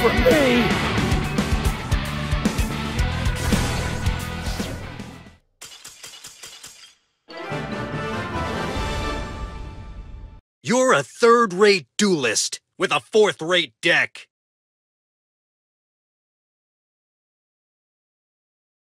for me! You're a third-rate duelist with a fourth-rate deck.